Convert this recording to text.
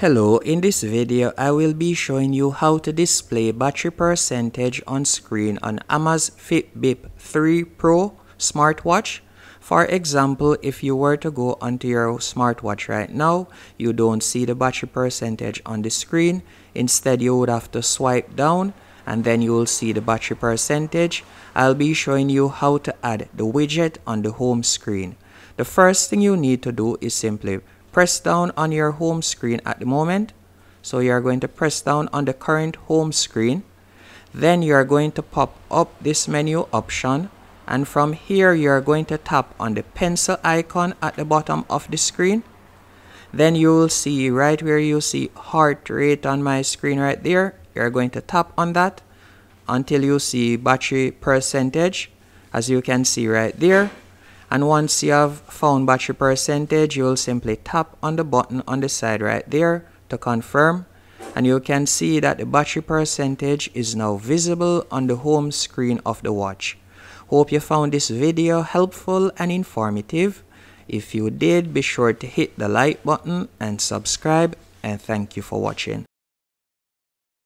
Hello, in this video I will be showing you how to display battery percentage on screen on Amazfit Bip 3 Pro smartwatch. For example, if you were to go onto your smartwatch right now, you don't see the battery percentage on the screen. Instead, you would have to swipe down and then you will see the battery percentage. I'll be showing you how to add the widget on the home screen. The first thing you need to do is simply press down on your home screen at the moment. So you're going to press down on the current home screen. Then you're going to pop up this menu option and from here you're going to tap on the pencil icon at the bottom of the screen. Then you will see right where you see heart rate on my screen right there. You're going to tap on that until you see battery percentage as you can see right there and once you have found battery percentage you will simply tap on the button on the side right there to confirm and you can see that the battery percentage is now visible on the home screen of the watch. Hope you found this video helpful and informative. If you did, be sure to hit the like button and subscribe and thank you for watching.